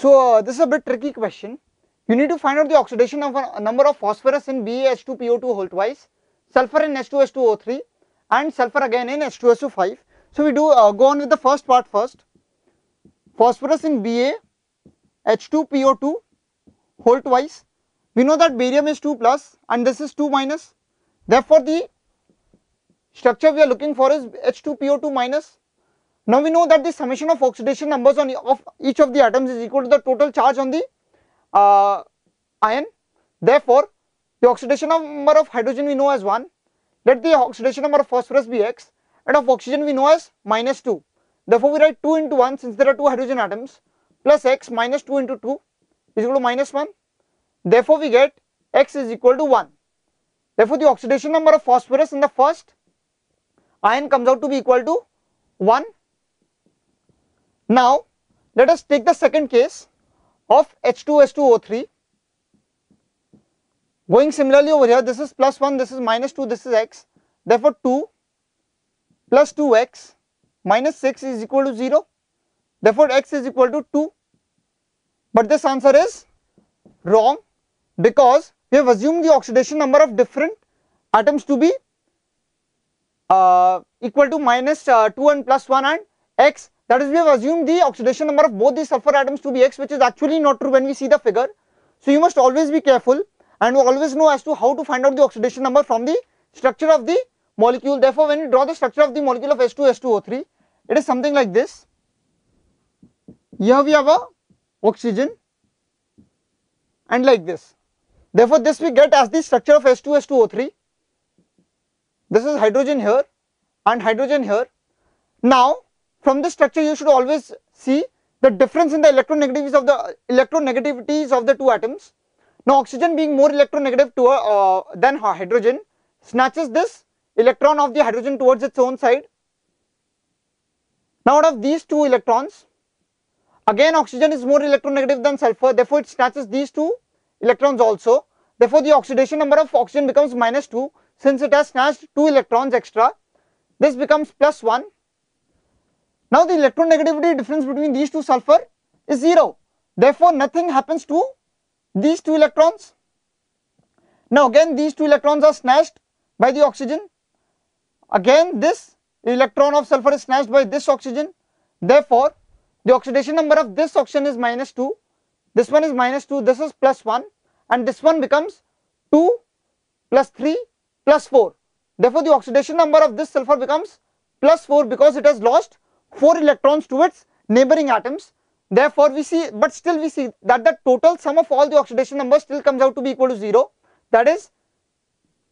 So uh, this is a bit tricky question. You need to find out the oxidation of a number of phosphorus in BaH2PO2 whole twice, sulfur in H2S2O3 and sulfur again in H2SO5. So we do uh, go on with the first part first. Phosphorus in BaH2PO2 whole twice. We know that barium is 2 plus and this is 2 minus. Therefore the structure we are looking for is H2PO2 minus. Now we know that the summation of oxidation numbers on of each of the atoms is equal to the total charge on the uh, ion. Therefore, the oxidation number of hydrogen we know as 1. Let the oxidation number of phosphorus be x and of oxygen we know as minus 2. Therefore, we write 2 into 1 since there are 2 hydrogen atoms plus x minus 2 into 2 is equal to minus 1. Therefore, we get x is equal to 1. Therefore, the oxidation number of phosphorus in the first ion comes out to be equal to 1. Now, let us take the second case of H2S2O3. Going similarly over here, this is plus 1, this is minus 2, this is x. Therefore, 2 plus 2x minus 6 is equal to 0. Therefore, x is equal to 2. But this answer is wrong because we have assumed the oxidation number of different atoms to be uh, equal to minus, uh, 2 and plus 1 and x that is we have assumed the oxidation number of both the sulfur atoms to be x which is actually not true when we see the figure. So you must always be careful and always know as to how to find out the oxidation number from the structure of the molecule. Therefore, when you draw the structure of the molecule of H2S2O3 it is something like this. Here we have a oxygen and like this. Therefore, this we get as the structure of H2S2O3. This is hydrogen here and hydrogen here. Now, from this structure you should always see the difference in the electronegativities of the electronegativities of the two atoms. Now, oxygen being more electronegative to, uh, than hydrogen snatches this electron of the hydrogen towards its own side. Now, out of these two electrons, again oxygen is more electronegative than sulfur, therefore it snatches these two electrons also. Therefore, the oxidation number of oxygen becomes minus 2 since it has snatched 2 electrons extra. This becomes plus 1. Now, the electronegativity difference between these two sulfur is 0. Therefore, nothing happens to these two electrons. Now, again these two electrons are snatched by the oxygen. Again this electron of sulfur is snatched by this oxygen. Therefore, the oxidation number of this oxygen is minus 2, this one is minus 2, this is plus 1 and this one becomes 2 plus 3 plus 4. Therefore, the oxidation number of this sulfur becomes plus 4 because it has lost 4 electrons to its neighboring atoms. Therefore, we see but still we see that the total sum of all the oxidation numbers still comes out to be equal to 0 that is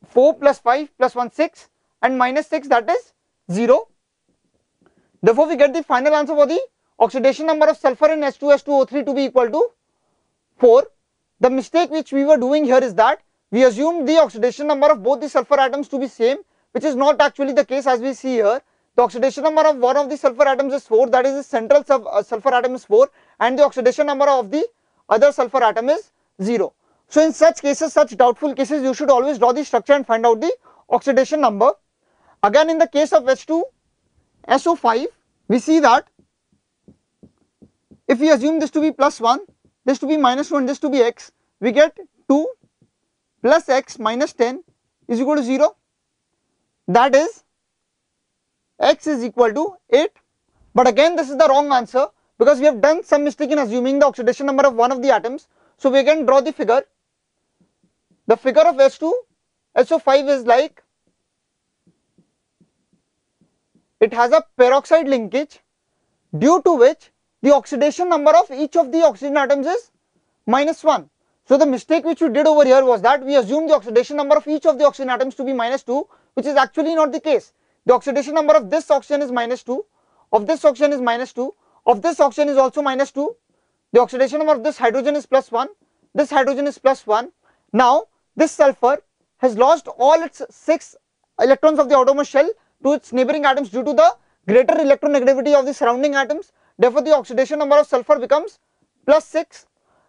4 plus 5 plus 1 6 and minus 6 that is 0. Therefore, we get the final answer for the oxidation number of sulfur in H2S2O3 to be equal to 4. The mistake which we were doing here is that we assume the oxidation number of both the sulfur atoms to be same which is not actually the case as we see here. The oxidation number of one of the sulfur atoms is 4 that is the central uh, sulfur atom is 4 and the oxidation number of the other sulfur atom is 0. So in such cases such doubtful cases you should always draw the structure and find out the oxidation number. Again in the case of H2 SO5 we see that if we assume this to be plus 1 this to be minus 1 this to be x we get 2 plus x minus 10 is equal to 0 that is x is equal to 8 but again this is the wrong answer because we have done some mistake in assuming the oxidation number of one of the atoms so we can draw the figure the figure of H2 SO5 is like it has a peroxide linkage due to which the oxidation number of each of the oxygen atoms is minus 1. So the mistake which we did over here was that we assumed the oxidation number of each of the oxygen atoms to be minus 2 which is actually not the case. The oxidation number of this oxygen is minus 2, of this oxygen is minus 2, of this oxygen is also minus 2, the oxidation number of this hydrogen is plus 1, this hydrogen is plus 1. Now this sulfur has lost all its 6 electrons of the outermost shell to its neighboring atoms due to the greater electronegativity of the surrounding atoms. Therefore, the oxidation number of sulfur becomes plus 6.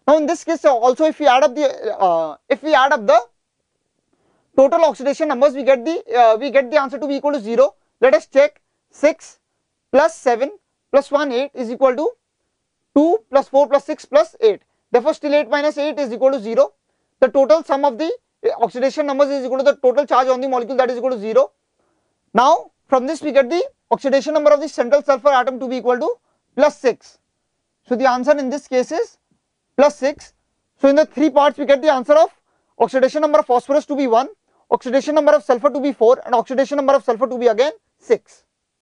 Now, in this case also if we add up the uh, if we add up the total oxidation numbers we get the uh, we get the answer to be equal to 0. Let us check 6 plus 7 plus 1 8 is equal to 2 plus 4 plus 6 plus 8. Therefore, still 8 minus 8 is equal to 0. The total sum of the oxidation numbers is equal to the total charge on the molecule that is equal to 0. Now, from this we get the oxidation number of the central sulfur atom to be equal to plus 6. So, the answer in this case is plus 6. So, in the three parts we get the answer of oxidation number of phosphorus to be 1, oxidation number of sulfur to be 4 and oxidation number of sulfur to be again 6.